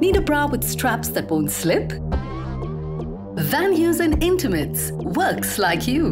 Need a bra with straps that won't slip? Van Heusen Intimates works like you.